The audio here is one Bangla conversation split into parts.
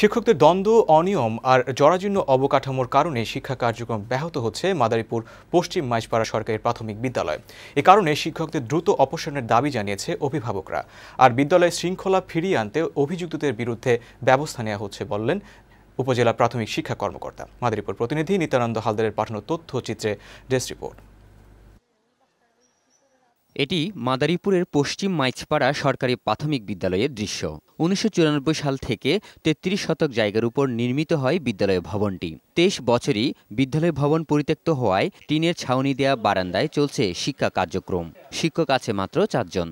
শিক্ষকদের দ্বন্দ্ব, অনিয়ম আর জরাজীর্ণ অবকাঠামোর কারণে শিক্ষা কার্যক্রম ব্যাহত হচ্ছে মাদারীপুর পশ্চিম মাইজপাড়া সরকারি প্রাথমিক বিদ্যালয়। এ কারণে শিক্ষকদের দ্রুত অপসারণের দাবি জানিয়েছে অভিভাবকরা। আর বিদ্যালয়ে শৃঙ্খলা ফিরিয়ে আনতে অভিযুক্তদের বিরুদ্ধে ব্যবস্থা নেওয়া হচ্ছে বললেন উপজেলা প্রাথমিক শিক্ষা কর্মকর্তা। মাদারীপুর প্রতিনিধি নিত্যানন্দ হালদারের পাঠানো তথ্যচিত্রে ডেস্ক রিপোর্ট। এটি মাদারীপুরের পশ্চিম মাইছপাড়া সরকারি প্রাথমিক বিদ্যালয়ের দৃশ্য। উনিশশো চুরানব্বই সাল থেকে তেত্রিশ শতক জায়গার উপর নির্মিত হয় বিদ্যালয় ভবনটি। তেইশ বছরই বিদ্যালয় ভবন পরিত্যক্ত হওয়ায় টিনের ছাউনি দেয়া বারান্দায় চলছে শিক্ষা কার্যক্রম। শিক্ষক আছে মাত্র চারজন।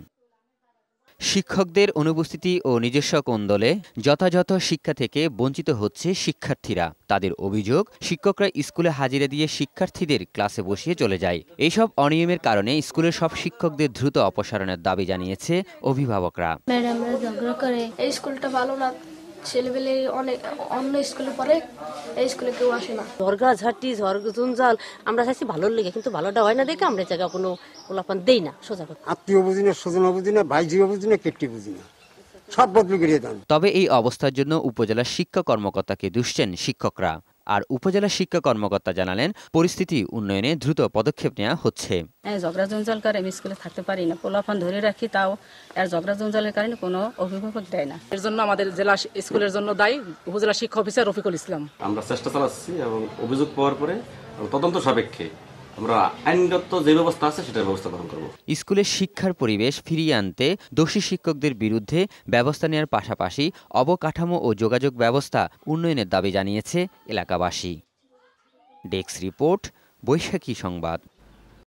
শিক্ষকদের অনুপস্থিতি ও নিজস্ব কোন্দলে যথাযথ শিক্ষা থেকে বঞ্চিত হচ্ছে শিক্ষার্থীরা? তাদের অভিযোগ, শিক্ষকরা স্কুলে হাজিরা দিয়ে শিক্ষার্থীদের ক্লাসে বসিয়ে চলে যায়। এইসব অনিয়মের কারণে স্কুলের সব শিক্ষকদের দ্রুত অপসারণের দাবি জানিয়েছে অভিভাবকরা। করে, এই স্কুলটা ভালো না। ছেলেবেলে অনেক অন্য স্কুলে পড়ে এই স্কুলে কেউ আসে না। ঝরগা ঝাঁটি ঝড় জঞ্জাল আমরা চাইছি ভালো লেগে কিন্তু ভালোটা হয় না দেখে আমরা জায়গা কোনো গোলাপান দেই না সোজা কথা। আত্মীয় বুঝি না স্বজন বুঝি না ভাইজিও বুঝি না কেট্টি বুঝি না। সব বদলি করিয়ে দেন। তবে এই অবস্থার জন্য উপজেলা শিক্ষা কর্মকর্তাকে দুষছেন শিক্ষকরা। আর উপজেলা শিক্ষা কর্মকর্তা জানালেন পরিস্থিতি উন্নয়নে দ্রুত পদক্ষেপ নেওয়া হচ্ছে। হ্যাঁ ঝগড়া জঞ্জাল করে আমি স্কুলে থাকতে পারি না। পোলাফান ধরে রাখি তাও আর ঝগড়া জঞ্জালের কারণে কোনো অভিভাবক দেয় না। এর জন্য আমাদের জেলা স্কুলের জন্য দায়ী উপজেলা শিক্ষা অফিসার রফিকুল ইসলাম। আমরা চেষ্টা চালাচ্ছি এবং অভিযোগ পাওয়ার পরে তদন্ত সাপেক্ষে আমরা আইনগত যে ব্যবস্থা আছে সেটার ব্যবস্থা গ্রহণ করব। স্কুলে শিক্ষার পরিবেশ ফিরিয়ে আনতে দোষী শিক্ষকদের বিরুদ্ধে ব্যবস্থা নেওয়ার পাশাপাশি অবকাঠামো ও যোগাযোগ ব্যবস্থা উন্নয়নের দাবি জানিয়েছে এলাকাবাসী। ডেস্ক রিপোর্ট, বৈশাখী সংবাদ।